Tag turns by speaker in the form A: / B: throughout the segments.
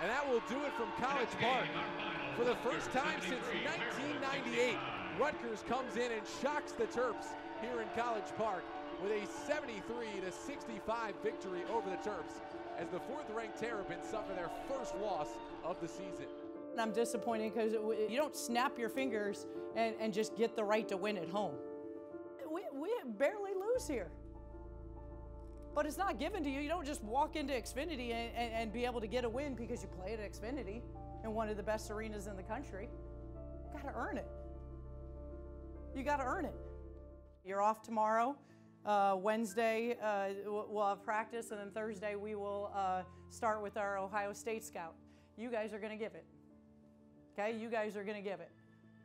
A: And that will do it from College Park. For the first time since 1998, Rutgers comes in and shocks the Terps here in College Park with a 73 to 65 victory over the Terps as the fourth-ranked Terrapins suffer their first loss of the season.
B: I'm disappointed because you don't snap your fingers and, and just get the right to win at home. We, we barely lose here. But it's not given to you. You don't just walk into Xfinity and, and, and be able to get a win because you play at Xfinity in one of the best arenas in the country. You gotta earn it. You gotta earn it. You're off tomorrow. Uh, Wednesday, uh, we'll have practice, and then Thursday, we will uh, start with our Ohio State scout. You guys are going to give it. Okay? You guys are going to give it.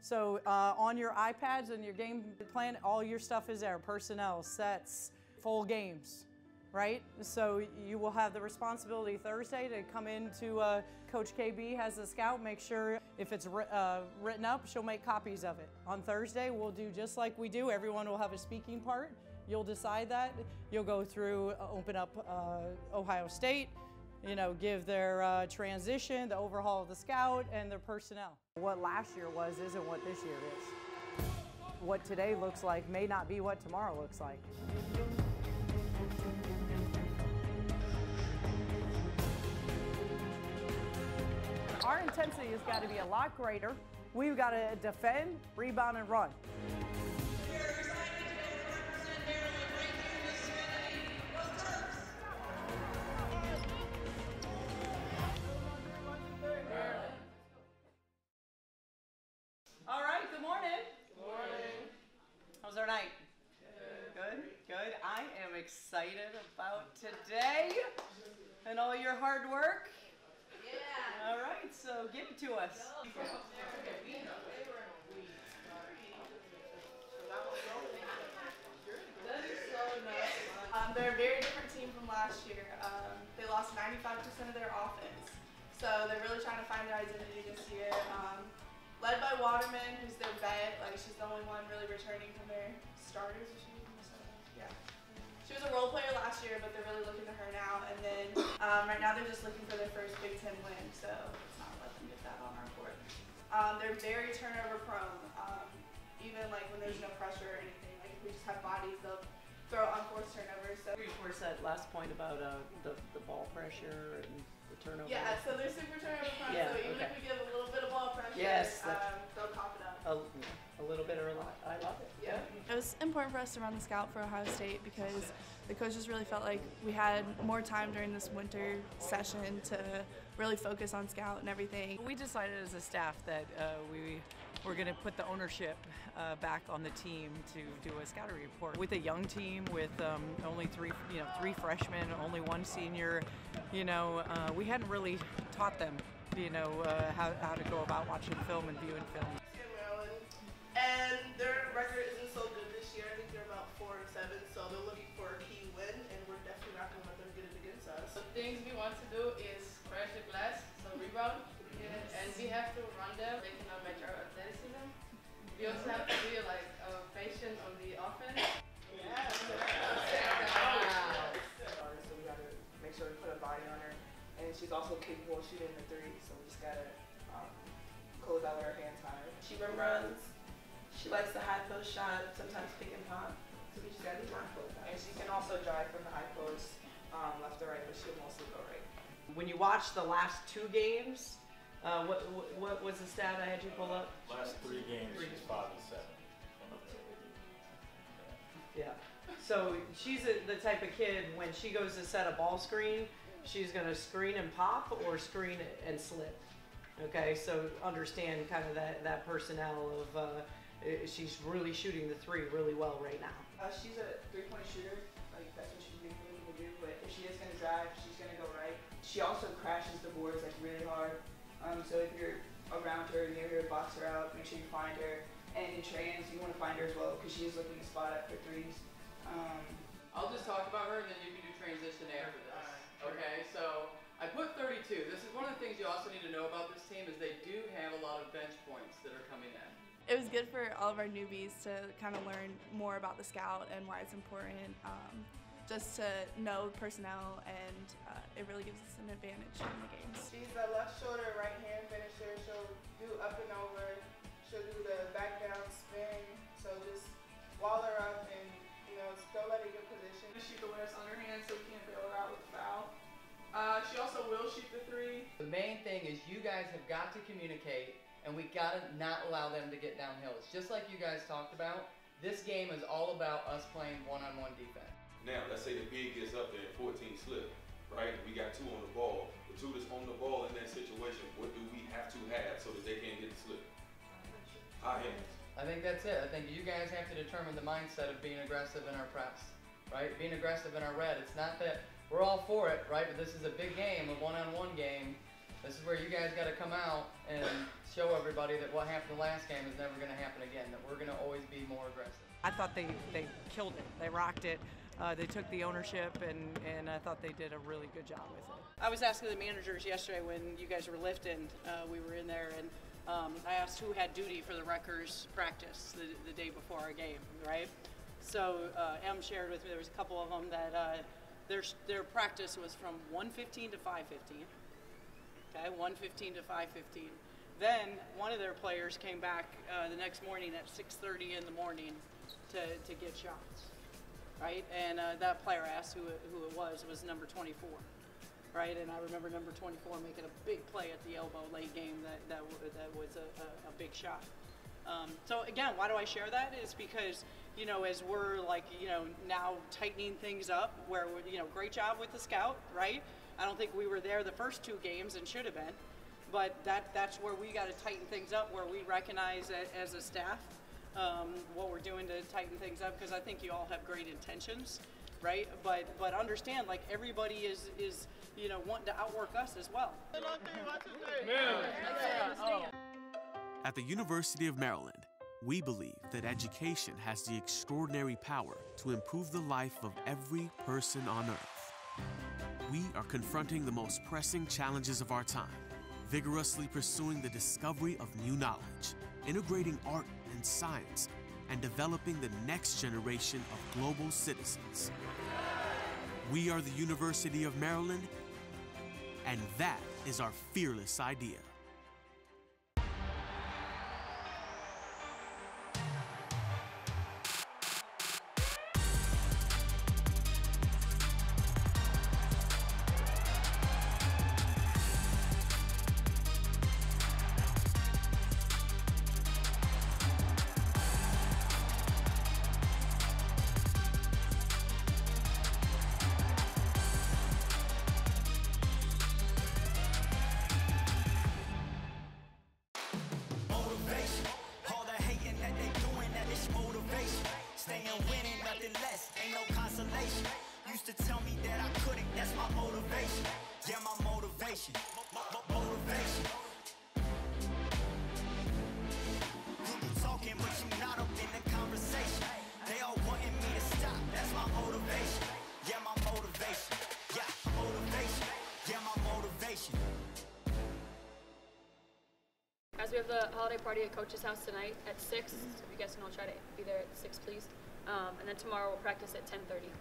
B: So, uh, on your iPads and your game plan, all your stuff is there personnel, sets, full games right? So you will have the responsibility Thursday to come into uh, Coach KB has a scout, make sure if it's uh, written up, she'll make copies of it. On Thursday, we'll do just like we do. Everyone will have a speaking part. You'll decide that. You'll go through, uh, open up uh, Ohio State, you know, give their uh, transition, the overhaul of the scout, and their personnel. What last year was isn't what this year is. What today looks like may not be what tomorrow looks like. Our intensity has got to be a lot greater. We've got to defend, rebound, and run. All right, good morning. Good morning. How's our night? Good, good. I am excited about today and all your hard work. All right, so give it to us.
C: Um, they're a very different team from last year. Um, they lost 95% of their offense. So they're really trying to find their identity this year. Um, led by Waterman, who's their vet. Like she's the only one really returning from their starters. She? Was a role player last year, but they're really looking to her now. And then um, right now they're just looking for their first Big Ten win, so let's not let them get that on our court. Um, they're very turnover prone. Um, even like when there's no pressure or anything, like if we just have bodies, they'll throw unforced turnovers. So
B: reinforce that last point about uh, the the ball pressure and the turnover.
C: Yeah, so they're super turnover prone. Yeah, so even okay. if we give a little bit of ball pressure,
B: yes,
C: um, they'll cough it up.
B: A, yeah, a little bit or a lot. I love it.
C: Yeah.
D: It was important for us to run the scout for Ohio State because the coaches really felt like we had more time during this winter session to really focus on scout and everything.
E: We decided as a staff that uh, we we're going to put the ownership uh, back on the team to do a scouting report with a young team with um, only three you know three freshmen only one senior you know uh, we hadn't really taught them you know uh, how, how to go about watching film and viewing film
C: and their record isn't so good this year I think they're about four and seven so they're looking for a key win and we're definitely not going to let them get it against us
F: the things we want to do is crash the glass so rebound Yes. And we have to run them, they cannot match our athleticism. We also have to be like uh, patient on the offense.
C: Yeah. So
G: we gotta make sure we put a body on her. And she's also capable of shooting the three, so we just gotta um, close out with our hands high.
C: She runs. She likes the high post shot, sometimes pick and pop. So we just gotta be mindful of that.
G: And she can also drive from the high post, um, left or right, but she'll mostly go right.
B: When you watch the last two games, uh, what, what, what was the stat I had you pull up?
H: Last three games, she's five and seven.
B: Yeah. So she's a, the type of kid when she goes to set a ball screen, she's going to screen and pop or screen and slip. Okay, so understand kind of that, that personnel of uh, she's really shooting the three really well right now.
G: Uh, she's a three-point shooter. Like that's what she's really looking to do. But if she is going to drive, she's going to go right. She also crashes the boards like really hard. Um, so if you're around her, near her, box her out, make sure you find her. And in trans, you want to find her as well because she is looking to spot up for threes. Um,
F: I'll just talk about her and then you can do transition after this. Okay, so I put 32. This is one of the things you also need to know about this team is they do have a lot of bench points that are coming in
D: it was good for all of our newbies to kind of learn more about the scout and why it's important. Um, just to know personnel, and uh, it really gives us an advantage in the games.
C: She's a left
D: shoulder, right hand finisher. She'll do up and over. She'll do
F: the
D: back down spin. So just wall her up and you know still let her get position. She can wear us on her hand, so we can't bail her out with a foul. Uh, she also will shoot the three.
F: The main thing is you guys have got to communicate and we gotta not allow them to get downhill. It's just like you guys talked about. This game is all about us playing one-on-one defense.
I: Now, let's say the big gets up there and 14 slip, right? We got two on the ball. The two that's on the ball in that situation, what do we have to have so that they can't get the slip? Our hands.
F: I think that's it. I think you guys have to determine the mindset of being aggressive in our press, right? Being aggressive in our red. It's not that we're all for it, right? But this is a big game, a one-on-one game. This is where you guys got to come out and show everybody that what happened the last game is never going to happen again. That we're going to always be more aggressive.
E: I thought they, they killed it. They rocked it. Uh, they took the ownership, and, and I thought they did a really good job with it.
B: I was asking the managers yesterday when you guys were lifting. Uh, we were in there, and um, I asked who had duty for the Rutgers practice the, the day before our game, right? So uh, M shared with me there was a couple of them that uh, their their practice was from 1:15 to 5:15. Okay, 1:15 to 5:15. Then one of their players came back uh, the next morning at 6:30 in the morning to, to get shots, right? And uh, that player asked who it, who it was. It was number 24, right? And I remember number 24 making a big play at the elbow late game that that, that was a, a, a big shot. Um, so again, why do I share that? Is because you know as we're like you know now tightening things up, where you know great job with the scout, right? I don't think we were there the first two games and should have been but that that's where we got to tighten things up, where we recognize as a staff um, what we're doing to tighten things up, because I think you all have great intentions, right? But but understand, like everybody is is you know wanting to outwork us as well.
J: At the University of Maryland, we believe that education has the extraordinary power to improve the life of every person on earth. We are confronting the most pressing challenges of our time vigorously pursuing the discovery of new knowledge, integrating art and science, and developing the next generation of global citizens. We are the University of Maryland, and that is our fearless idea.
K: As we have the holiday party at Coach's house tonight at 6, so if you guys can all try to be there at 6, please. Um, and then tomorrow we'll practice at 10.30.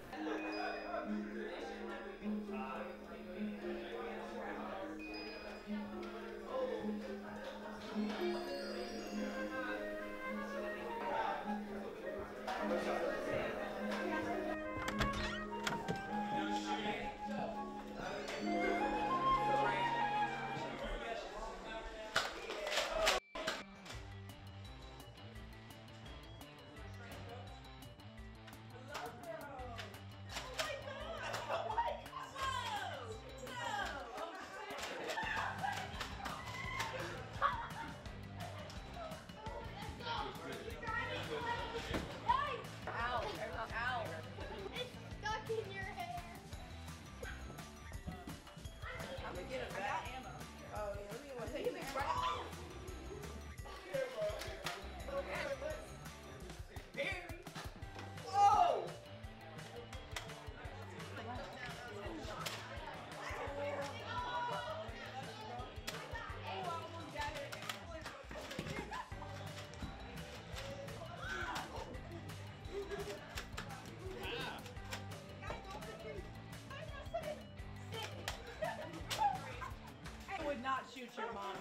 B: shoot your mommy.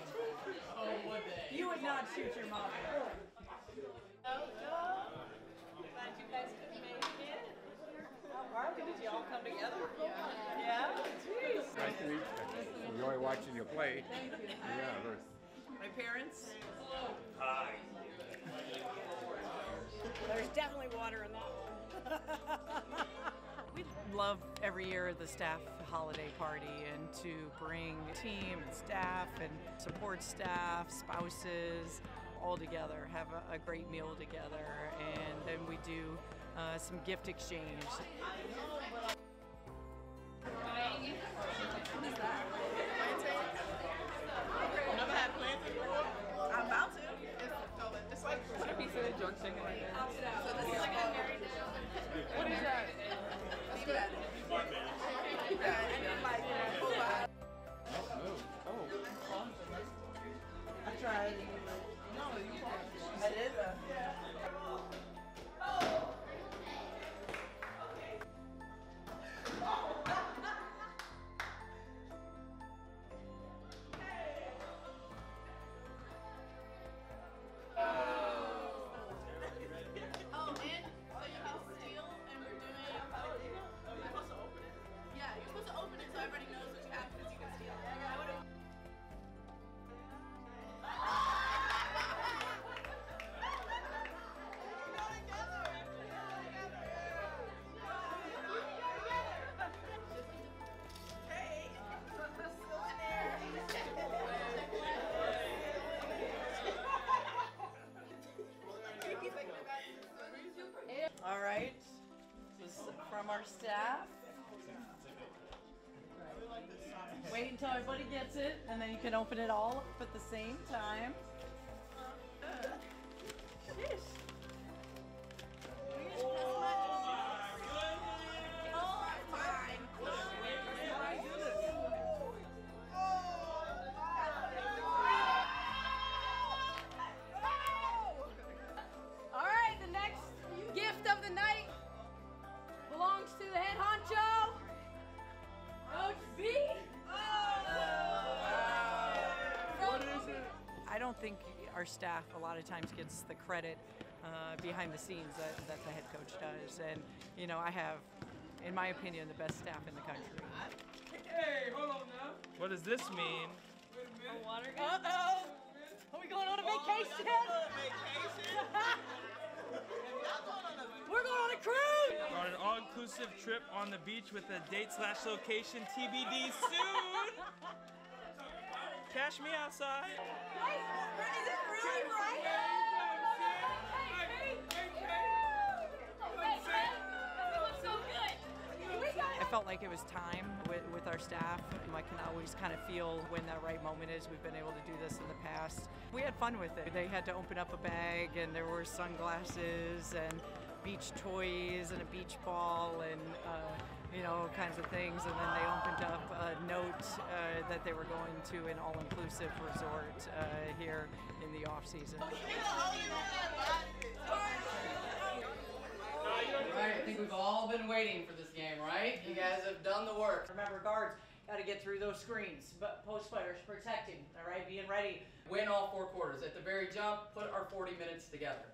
F: Oh, would they?
B: You would not shoot your mommy.
C: Glad you guys could make it.
L: Mark, did you all come together? Yeah. Jeez.
M: Nice to meet you. Enjoy watching you play.
L: Thank you.
M: Yeah, there's
L: My parents.
M: Hi.
L: There's definitely water in that one.
B: We love every year the staff holiday party and to bring team and staff and support staff, spouses all together, have a, a great meal together, and then we do uh, some gift exchange.
C: Never had plantain before? I'm about to. It's, it's like put a piece of the jerk chicken right there.
L: Our staff. Wait until everybody gets it, and then you can open it all up at the same time.
B: Our staff a lot of times gets the credit uh, behind the scenes that, that the head coach does. And, you know, I have, in my opinion, the best staff in the country.
N: Hey, hold on now. What does this mean?
L: A water gun? Uh-oh. Are we going on a vacation? We're going on a cruise!
N: On an all-inclusive trip on the beach with a date slash location TBD soon. Cash me outside.
O: Is it really right?
B: I felt like it was time with, with our staff. I can always kind of feel when that right moment is. We've been able to do this in the past. We had fun with it. They had to open up a bag, and there were sunglasses and beach toys and a beach ball and uh, you know kinds of things. And then they opened up a note uh, that they were going to an all-inclusive resort uh, here in the off season.
F: Right, I think we've all been waiting for this game, right? You guys have done the work.
L: Remember, guards got to get through those screens. But post players protecting. All right, being ready.
F: Win all four quarters. At the very jump, put our 40 minutes together.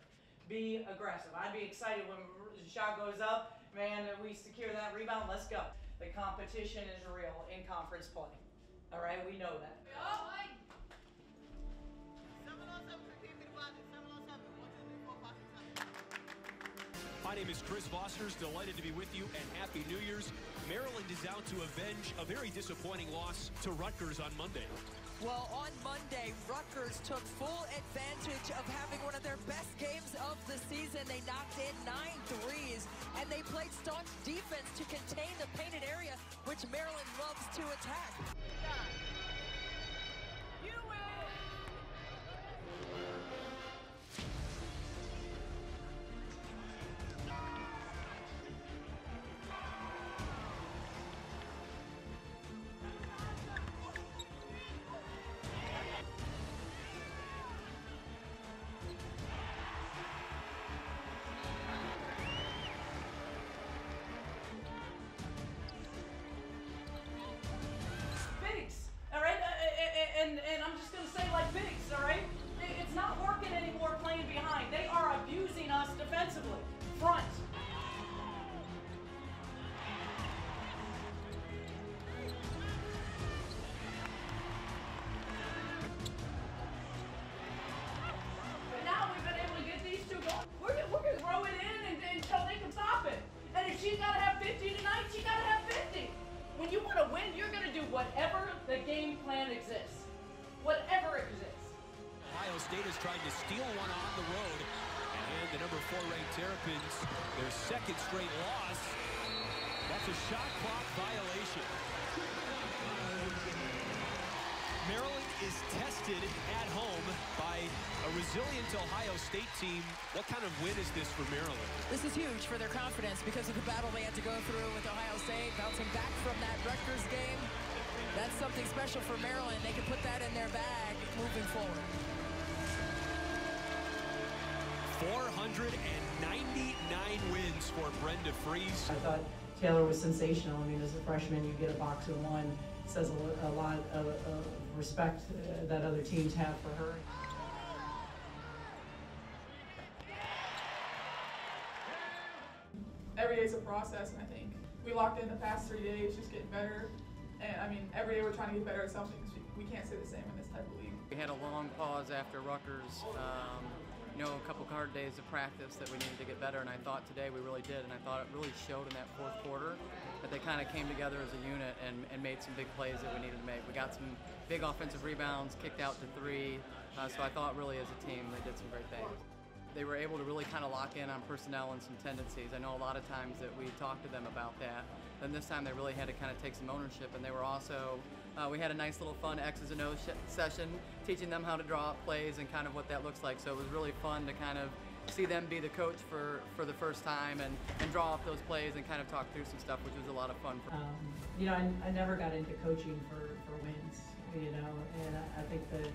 L: Be aggressive. I'd be excited when the shot goes up. Man, we secure that rebound. Let's go. The competition is real in conference play. All right, we know that.
P: My name is Chris Vossers. Delighted to be with you and Happy New Year's. Maryland is out to avenge a very disappointing loss to Rutgers on Monday.
Q: Well, on Monday, Rutgers took full advantage of having one of their best games of the season. They knocked in nine threes, and they played staunch defense to contain the painted area, which Maryland loves to attack.
P: Terrapins, their second straight loss. That's a shot clock violation. Maryland is tested at home by a resilient Ohio State team. What kind of win is this for Maryland?
Q: This is huge for their confidence because of the battle they had to go through with Ohio State, bouncing back from that Rutgers game. That's something special for Maryland. They can put that in their bag moving forward.
P: 499 wins for Brenda Frese.
B: I thought Taylor was sensational. I mean, as a freshman, you get a box of one. It says a, a lot of, of respect uh, that other teams have for her.
R: Every day is a process, and I think we locked in the past three days, just getting better. And I mean, every day we're trying to get better at something. 'cause we, we can't stay the same in this type of league.
F: We had a long pause after Rutgers. Um, you know, a couple hard days of practice that we needed to get better, and I thought today we really did, and I thought it really showed in that fourth quarter that they kind of came together as a unit and, and made some big plays that we needed to make. We got some big offensive rebounds, kicked out to three, uh, so I thought really as a team they did some great things. They were able to really kind of lock in on personnel and some tendencies. I know a lot of times that we talked to them about that. Then this time they really had to kind of take some ownership, and they were also uh, we had a nice little fun X's and O's session, teaching them how to draw up plays and kind of what that looks like. So it was really fun to kind of see them be the coach for, for the first time and, and draw up those plays and kind of talk through some stuff, which was a lot of fun. For
B: Um, you know, I, I never got into coaching for, for wins, you know, and I, I think the,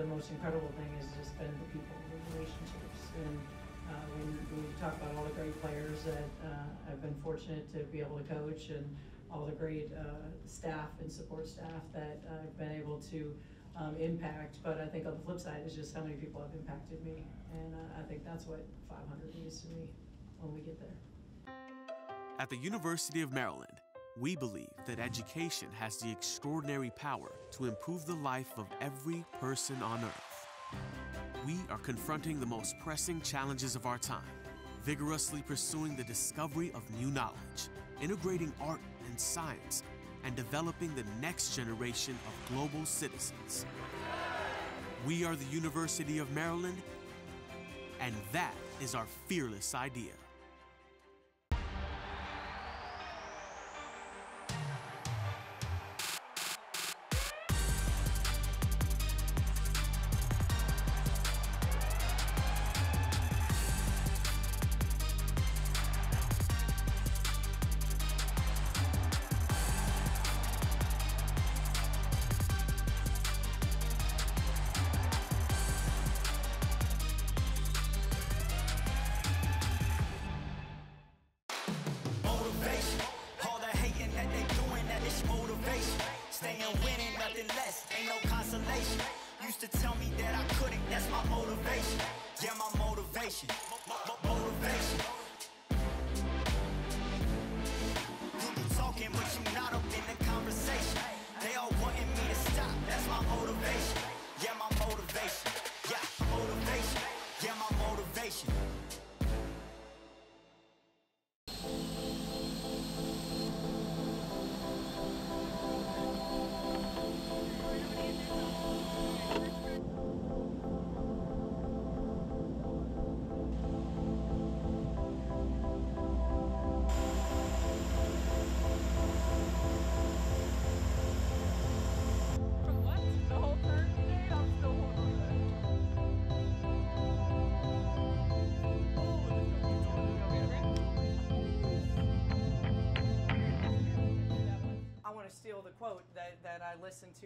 B: the most incredible thing has just been the people, the relationships. And uh, when, when you talk about all the great players that uh, I've been fortunate to be able to coach and all the great uh, staff and support staff that I've been able to um, impact. But I think on the flip side is just how many people have impacted me. And uh, I think that's what 500 means to me when we get there.
J: At the University of Maryland, we believe that education has the extraordinary power to improve the life of every person on earth. We are confronting the most pressing challenges of our time, vigorously pursuing the discovery of new knowledge, integrating art and science, and developing the next generation of global citizens. We are the University of Maryland, and that is our fearless idea.
S: Motivation. Yeah, my motivation.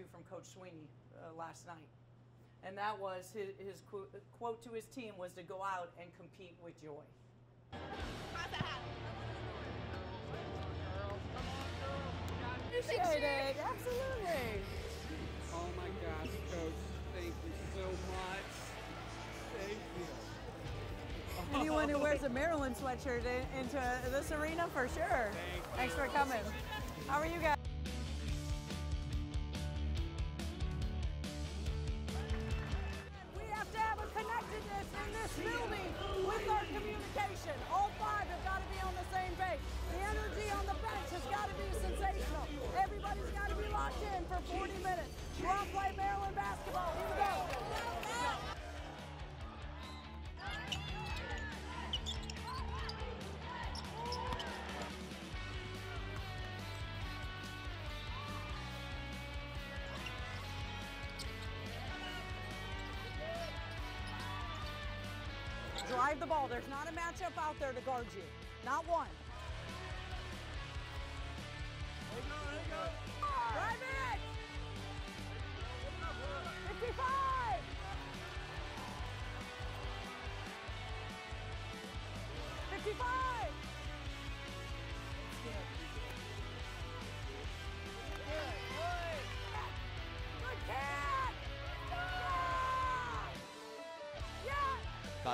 S: To
B: from Coach Sweeney uh, last night. And that was his, his quote, quote to his team was to go out and compete with joy. Appreciate it, absolutely.
T: Oh my gosh, Coach, thank you so much. Thank you.
B: Anyone who wears a Maryland sweatshirt in, into this arena, for sure. Thanks for coming. How are you guys? for 40 minutes. Drop play Maryland basketball. Here we go. Drive the ball. There's not a matchup out there to guard you. Not one.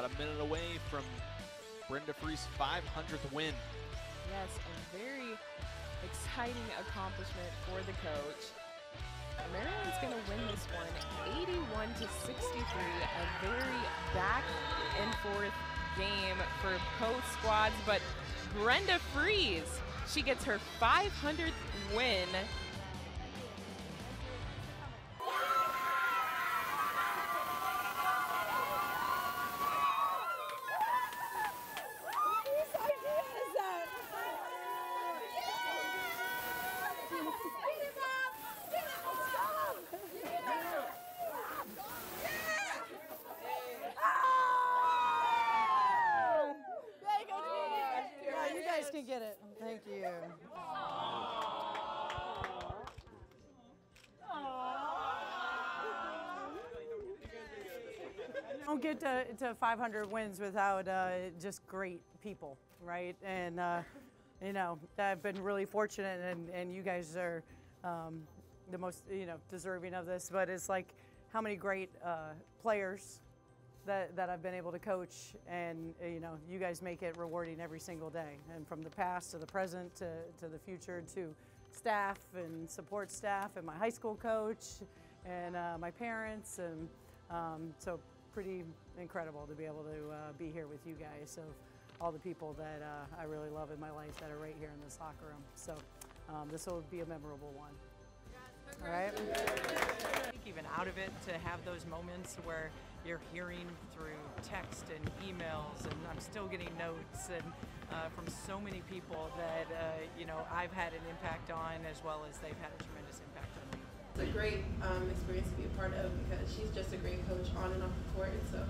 U: A minute away from Brenda Frese's 500th win.
V: Yes, a very exciting accomplishment for the coach. Maryland's going to win this one 81 to 63. A very back and forth game for both squads, but Brenda Frese, she gets her 500th win.
B: Don't get to, to 500 wins without uh, just great people, right? And uh, you know, I've been really fortunate, and, and you guys are um, the most you know deserving of this. But it's like how many great uh, players that, that I've been able to coach, and uh, you know, you guys make it rewarding every single day. And from the past to the present to, to the future to staff and support staff and my high school coach and uh, my parents, and um, so pretty incredible to be able to uh, be here with you guys. Of all the people that uh, I really love in my life that are right here in this locker room. So um, this will be a memorable one. All right.
E: I think even out of it, to have those moments where you're hearing through text and emails, and I'm still getting notes and uh, from so many people that uh, you know I've had an impact on, as well as they've had a tremendous impact.
W: It's a great um, experience to be a part of because she's just a great coach on and off the court. And so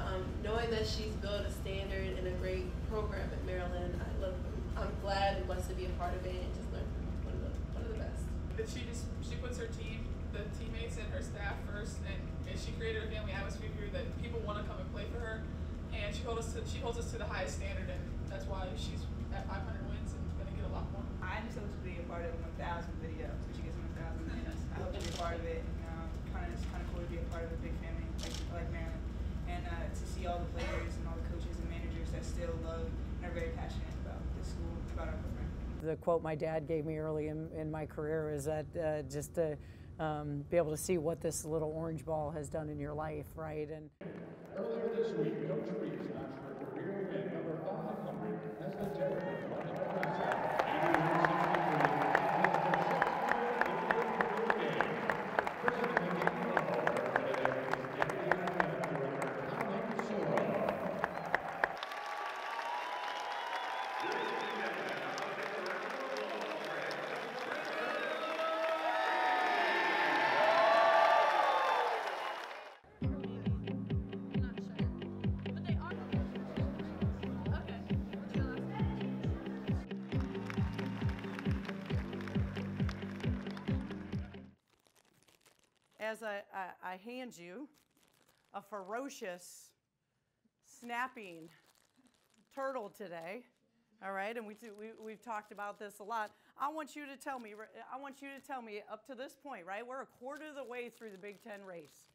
W: um, knowing that she's built a standard and a great program at Maryland, I love. I'm glad and blessed to be a part of it and just learn from one of the one of the best.
R: That she just she puts her team, the teammates and her staff first, and, and she created a family atmosphere here that people want to come and play for her. And she holds us to she holds us to the highest standard, and that's why she's at 500 wins and going to get a lot more.
G: I just hope to be a part of 1,000 videos, so she gets 1,000 and I hope to be a part of it. And, um, kind of, it's kind of cool to be a part of a big family like, like Maryland, and uh, to see all the players and all the coaches and managers that still love and are very passionate about the school, about our program.
B: The quote my dad gave me early in, in my career is that uh, just to um, be able to see what this little orange ball has done in your life, right? And
X: Earlier this week, Coach Reeves notched her career win number 500 as the
B: as I, I, I hand you a ferocious, snapping turtle today, all right, and we, do- we, we've talked about this a lot. I want you to tell me, I want you to tell me up to this point, right? We're a quarter of the way through the Big Ten race.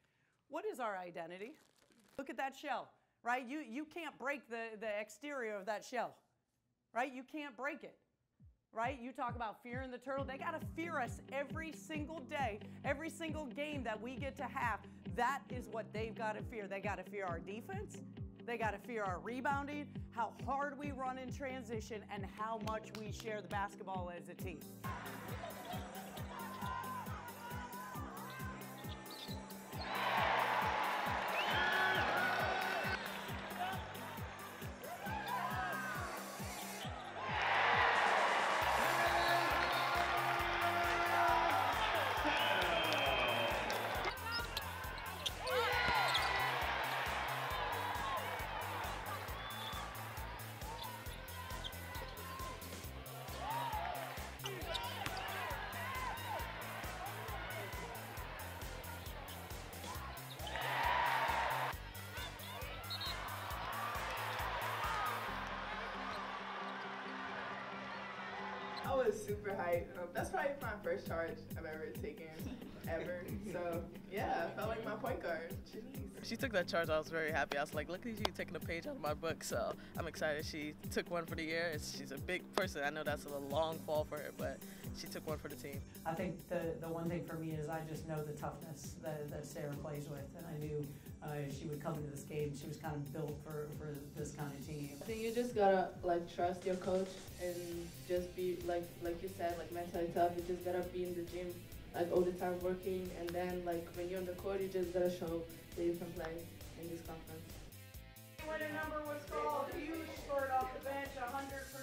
B: What is our identity? Look at that shell, right? You, you can't break the, the exterior of that shell, right? You can't break it right? You talk about fearing the turtle. They got to fear us every single day, every single game that we get to have. That is what they've got to fear. They got to fear our defense. They got to fear our rebounding, how hard we run in transition, and how much we share the basketball as a team.
D: Super hyped. Um, that's probably my first charge I've ever taken, ever. So yeah, I felt like my point guard. Jeez.
Y: She took that charge. I was very happy. I was like, look at you taking a page out of my book. So I'm excited. She took one for the year. She's a big person. I know that's a long fall for her, but she took one for the team.
B: I think the, the one thing for me is I just know the toughness that, that Sarah plays with, and I knew uh, she would come into this game. She was kind of built for, for this kind of team.
Z: I think you just gotta like trust your coach and just be like like you said like mentally tough. You just gotta be in the gym like all the time working, and then like when you're on the court, you just gotta show that you can play in this conference.
B: Winner number was called. Huge scored off the bench, 100%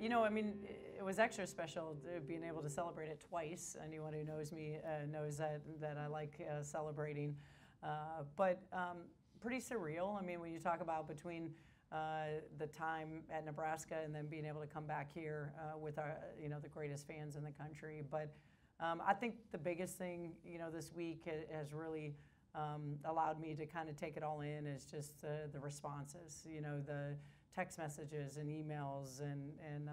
B: You know, I mean, it was extra special being able to celebrate it twice. Anyone who knows me uh, knows that that I like uh, celebrating. Uh, but um, pretty surreal. I mean, when you talk about between uh, the time at Nebraska and then being able to come back here uh, with our, you know, the greatest fans in the country. But um, I think the biggest thing, you know, this week has really um, allowed me to kind of take it all in is just the responses. You know, the text messages and emails and and uh,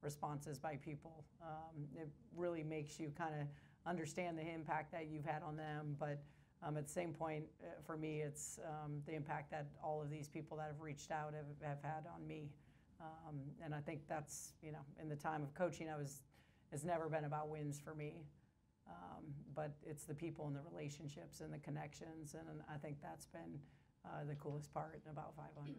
B: responses by people. Um, it really makes you kind of understand the impact that you've had on them, but um, at the same point, uh, for me, it's um, the impact that all of these people that have reached out have, have had on me. Um, and I think that's, you know, in the time of coaching, I was, it's never been about wins for me. Um, but it's the people and the relationships and the connections. And I think that's been uh, the coolest part about 500.